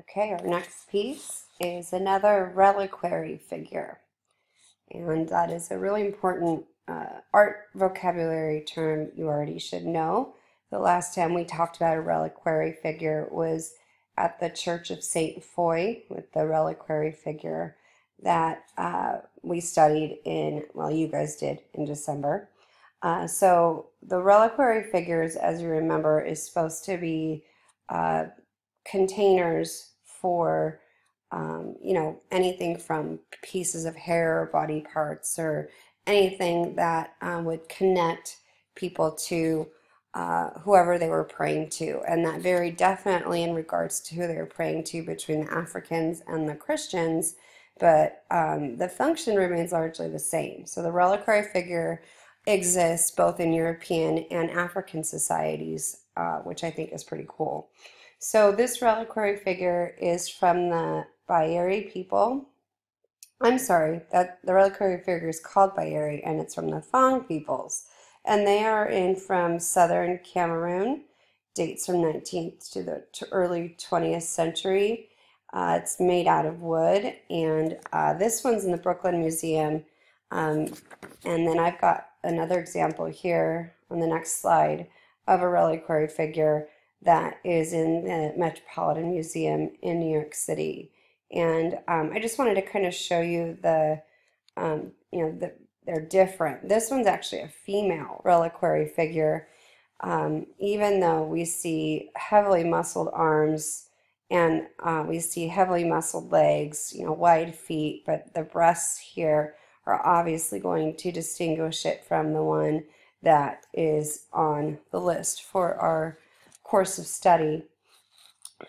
Okay, our next piece is another reliquary figure. And that is a really important uh, art vocabulary term you already should know. The last time we talked about a reliquary figure was at the Church of St. Foy with the reliquary figure that uh, we studied in, well, you guys did in December. Uh, so the reliquary figures, as you remember, is supposed to be uh, containers for, um, you know, anything from pieces of hair or body parts or anything that uh, would connect people to uh, whoever they were praying to. And that very definitely in regards to who they were praying to between the Africans and the Christians, but um, the function remains largely the same. So the reliquary figure exists both in European and African societies, uh, which I think is pretty cool. So this reliquary figure is from the Byeri people. I'm sorry, that the reliquary figure is called Byeri and it's from the Fang peoples. And they are in from southern Cameroon, dates from 19th to the to early 20th century. Uh, it's made out of wood, and uh, this one's in the Brooklyn Museum. Um, and then I've got another example here on the next slide of a reliquary figure that is in the Metropolitan Museum in New York City. And um, I just wanted to kind of show you the, um, you know, the, they're different. This one's actually a female reliquary figure, um, even though we see heavily muscled arms and uh, we see heavily muscled legs, you know, wide feet, but the breasts here are obviously going to distinguish it from the one that is on the list for our course of study.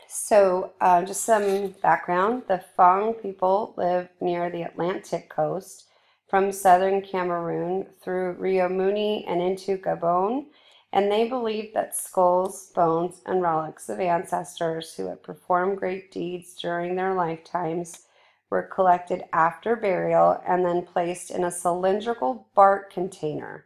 So, uh, just some background the Fang people live near the Atlantic coast from southern Cameroon through Rio Muni and into Gabon, and they believe that skulls, bones, and relics of ancestors who had performed great deeds during their lifetimes were collected after burial and then placed in a cylindrical bark container.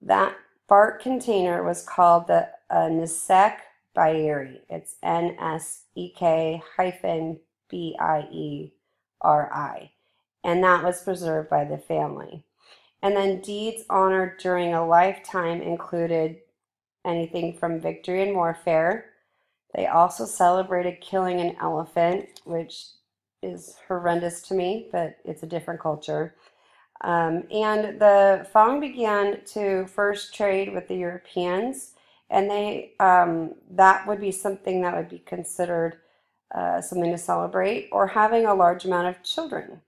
That bark container was called the uh, Nsek Bieri. It's N S E K hyphen B I E R I. And that was preserved by the family. And then deeds honored during a lifetime included anything from victory in warfare. They also celebrated killing an elephant, which is horrendous to me, but it's a different culture. Um, and the Fang began to first trade with the Europeans, and they um, that would be something that would be considered uh, something to celebrate, or having a large amount of children.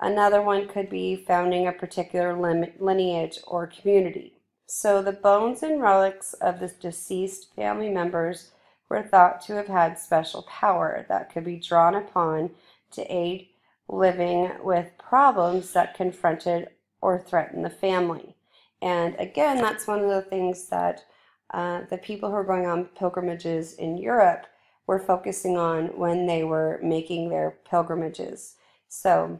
Another one could be founding a particular lineage or community. So the bones and relics of the deceased family members were thought to have had special power that could be drawn upon to aid living with problems that confronted or threatened the family. And again, that's one of the things that uh, the people who are going on pilgrimages in Europe were focusing on when they were making their pilgrimages. So,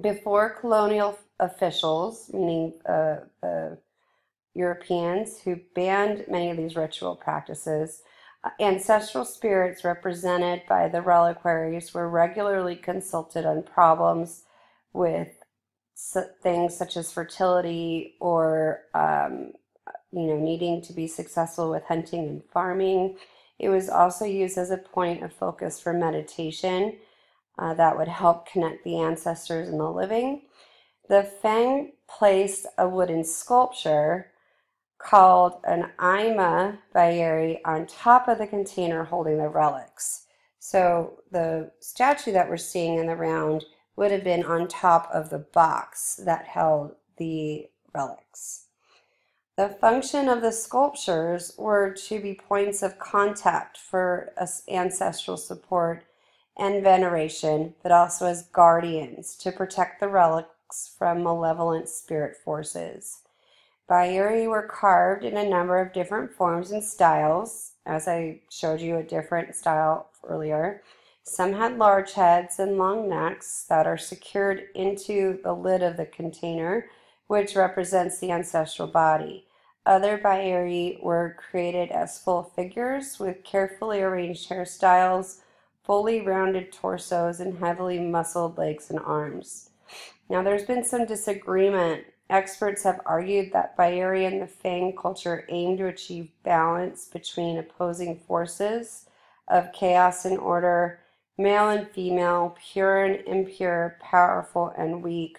before colonial officials, meaning uh, the Europeans who banned many of these ritual practices, Ancestral spirits represented by the reliquaries were regularly consulted on problems with things such as fertility or um, you know needing to be successful with hunting and farming. It was also used as a point of focus for meditation uh, that would help connect the ancestors and the living. The Fang placed a wooden sculpture called an Ima Byeri on top of the container holding the relics. So the statue that we're seeing in the round would have been on top of the box that held the relics. The function of the sculptures were to be points of contact for ancestral support and veneration, but also as guardians to protect the relics from malevolent spirit forces. Byeri were carved in a number of different forms and styles, as I showed you a different style earlier. Some had large heads and long necks that are secured into the lid of the container, which represents the ancestral body. Other Byeri were created as full figures with carefully arranged hairstyles, fully rounded torsos, and heavily muscled legs and arms. Now, there's been some disagreement. Experts have argued that Byeri and the Fang culture aim to achieve balance between opposing forces of chaos and order, male and female, pure and impure, powerful and weak,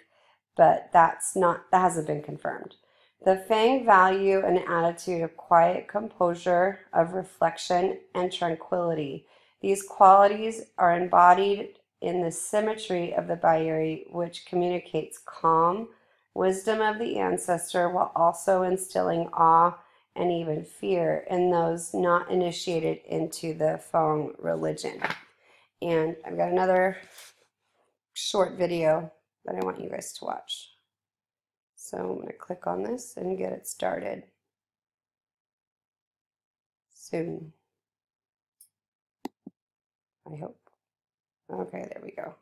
but that's not that hasn't been confirmed. The Fang value an attitude of quiet composure, of reflection and tranquility. These qualities are embodied in the symmetry of the Byeri, which communicates calm, wisdom of the ancestor, while also instilling awe and even fear in those not initiated into the Fang religion. And I've got another short video that I want you guys to watch. So I'm going to click on this and get it started soon. I hope. Okay, there we go.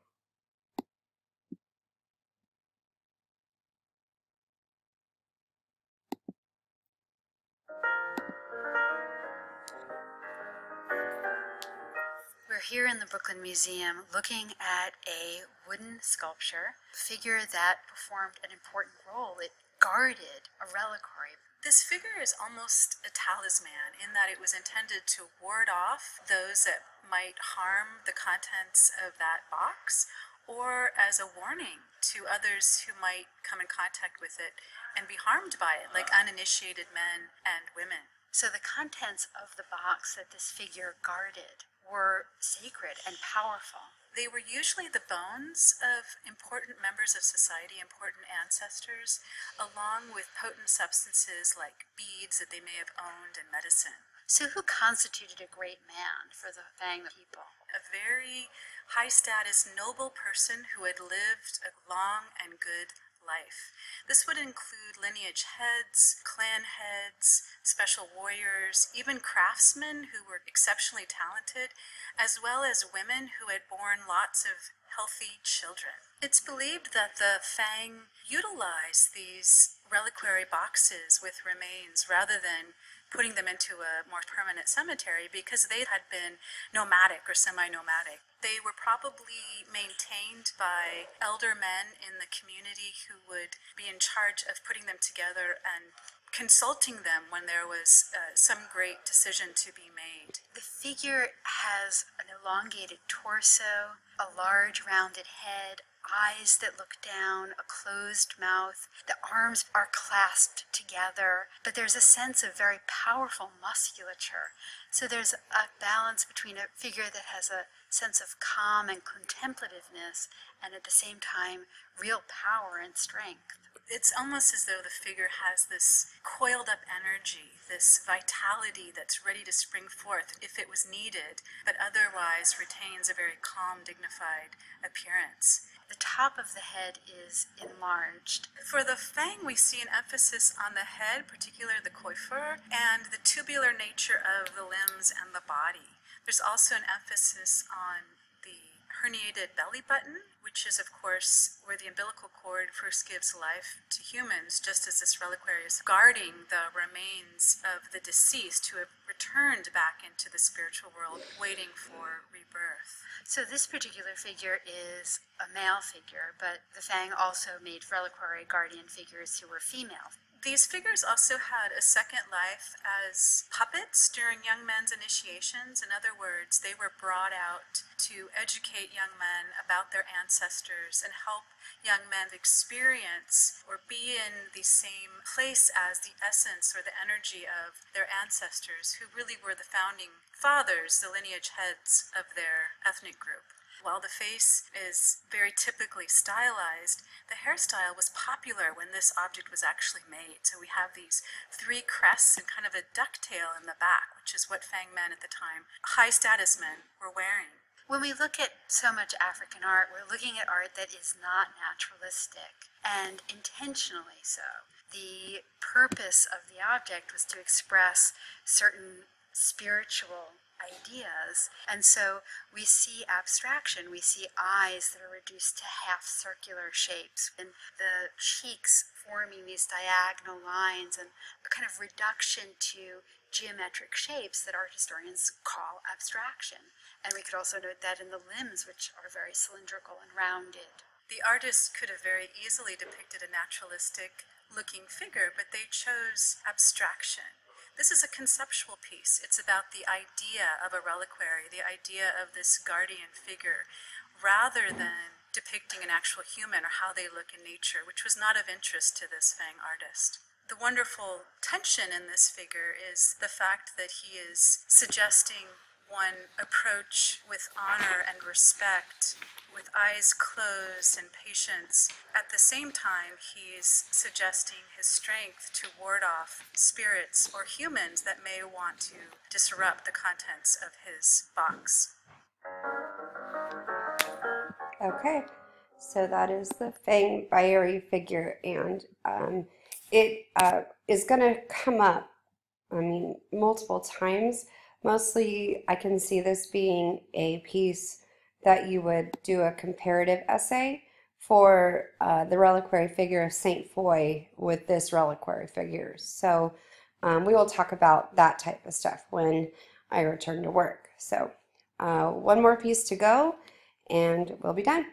We're here in the Brooklyn Museum looking at a wooden sculpture, A figure that performed an important role. It guarded a reliquary. This figure is almost a talisman in that it was intended to ward off those that might harm the contents of that box or as a warning to others who might come in contact with it and be harmed by it, like uninitiated men and women. So the contents of the box that this figure guarded were sacred and powerful. They were usually the bones of important members of society, important ancestors, along with potent substances like beads that they may have owned and medicine. So, who constituted a great man for the Fang people? A very high status, noble person who had lived a long and good life. This would include lineage heads, clan heads, special warriors, even craftsmen who were exceptionally talented, as well as women who had borne lots of healthy children. It's believed that the Fang utilized these reliquary boxes with remains rather than putting them into a more permanent cemetery because they had been nomadic or semi nomadic. They were probably maintained by elder men in the community who would be in charge of putting them together and consulting them when there was uh, some great decision to be made. The figure has an elongated torso, a large rounded head, eyes that look down, a closed mouth. The arms are clasped together, but there's a sense of very powerful musculature. So there's a balance between a figure that has a sense of calm and contemplativeness, and at the same time, real power and strength. It's almost as though the figure has this coiled up energy, this vitality that's ready to spring forth if it was needed, but otherwise retains a very calm, dignified appearance. The top of the head is enlarged. For the fang, we see an emphasis on the head, particularly the coiffure, and the tubular nature of the limbs and the body. There's also an emphasis on the herniated belly button, which is, of course, where the umbilical cord first gives life to humans, just as this reliquary is guarding the remains of the deceased who have returned back into the spiritual world, waiting for rebirth. So this particular figure is a male figure, but the Fang also made reliquary guardian figures who were female. These figures also had a second life as puppets during young men's initiations. In other words, they were brought out to educate young men about their ancestors and help young men experience or be in the same place as the essence or the energy of their ancestors, who really were the founding fathers, the lineage heads of their ethnic group. While the face is very typically stylized, the hairstyle was popular when this object was actually made. So we have these three crests and kind of a ducktail in the back, which is what Fang men at the time, high status men, were wearing. When we look at so much African art, we're looking at art that is not naturalistic and intentionally so. The purpose of the object was to express certain spiritual ideas. And so we see abstraction, we see eyes that are reduced to half circular shapes, and the cheeks forming these diagonal lines, and a kind of reduction to geometric shapes that art historians call abstraction. And we could also note that in the limbs, which are very cylindrical and rounded. The artist could have very easily depicted a naturalistic looking figure, but they chose abstraction. This is a conceptual piece. It's about the idea of a reliquary, the idea of this guardian figure, rather than depicting an actual human or how they look in nature, which was not of interest to this Fang artist. The wonderful tension in this figure is the fact that he is suggesting one approach with honor and respect, with eyes closed and patience. At the same time, he's suggesting his strength to ward off spirits or humans that may want to disrupt the contents of his box. Okay, so that is the Fang Byeri figure, and um, it uh, is going to come up, I mean, multiple times. Mostly, I can see this being a piece that you would do a comparative essay for uh, the reliquary figure of Saint Foy with this reliquary figure. So um, we will talk about that type of stuff when I return to work. So uh, one more piece to go and we'll be done.